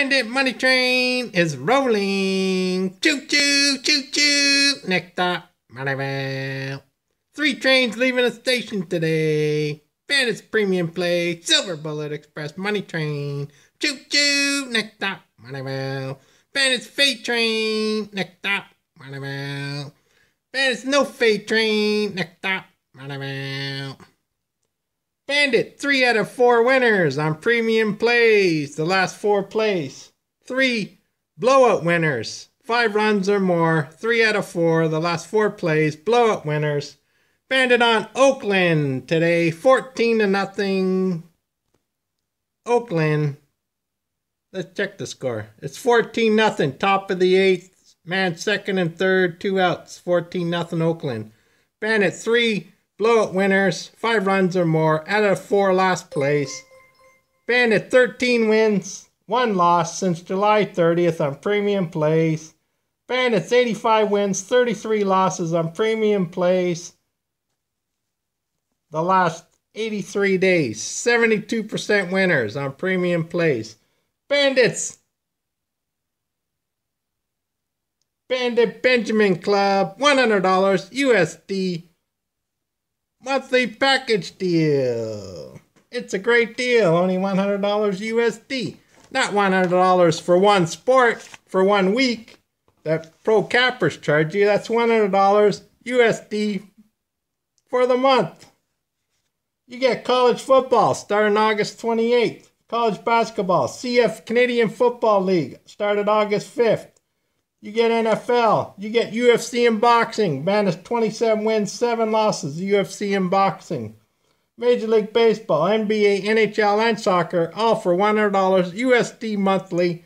Bandit Money Train is rolling. Choo choo, choo choo. Next stop, Moneyville. Three trains leaving the station today. Bandit's Premium Play, Silver Bullet Express Money Train. Choo choo. Next stop, Moneyville. Bandit's Fate Train. Next stop, Moneyville. Bandit's No Fate Train. Next stop, Moneyville. Bandit, three out of four winners on premium plays. The last four plays. Three blowout winners. Five runs or more. Three out of four. The last four plays. Blowout winners. Bandit on Oakland today. 14 to nothing. Oakland. Let's check the score. It's 14 nothing. Top of the eighth. Man, second and third. Two outs. 14 nothing Oakland. Bandit, three blowout winners, five runs or more, out of four last place. Bandit 13 wins, one loss since July 30th on premium plays. Bandits 85 wins, 33 losses on premium plays. The last 83 days, 72% winners on premium plays. Bandits. Bandit Benjamin Club, $100 USD monthly package deal. It's a great deal, only $100 USD. Not $100 for one sport for one week that pro cappers charge you. That's $100 USD for the month. You get college football starting August 28th. College basketball, CF Canadian Football League started August 5th. You get NFL. You get UFC and boxing. Bandits 27 wins, 7 losses. UFC and boxing. Major League Baseball, NBA, NHL, and soccer, all for $100 USD monthly.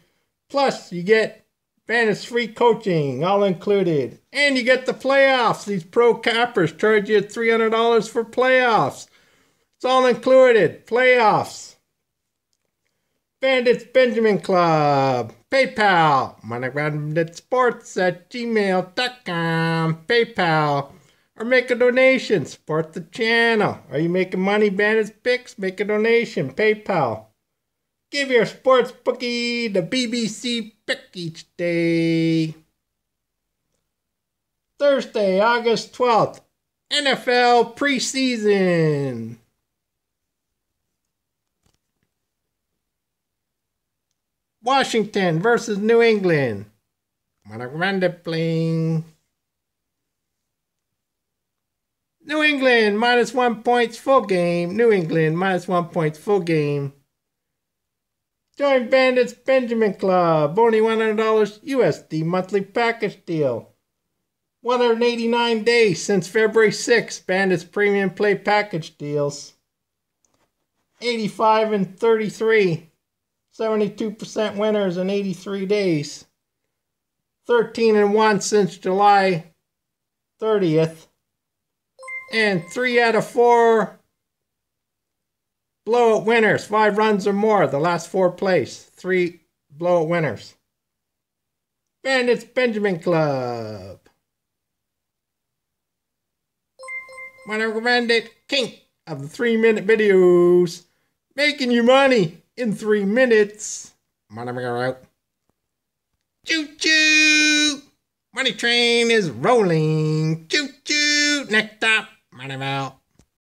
Plus, you get Bandits free coaching, all included. And you get the playoffs. These pro cappers charge you $300 for playoffs. It's all included. Playoffs. Bandits Benjamin Club. PayPal, moneygroundedsports at gmail.com, PayPal, or make a donation, support the channel. Are you making money, Bandits Picks? Make a donation, PayPal. Give your sports bookie the BBC pick each day. Thursday, August 12th, NFL preseason. Washington versus New England. Miranda playing. New England minus one points full game. New England minus one points full game. Join Bandits Benjamin Club. Only $100 USD monthly package deal. 189 days since February 6. Bandits Premium Play Package deals. 85 and 33. 72% winners in 83 days. 13 and 1 since July 30th. And 3 out of 4 blowout winners. 5 runs or more the last 4 plays. 3 blowout winners. Bandits Benjamin Club. My recommended king of the 3 minute videos. Making you money in three minutes. Money out. Choo choo! Money train is rolling. Choo choo! Next stop, Money out.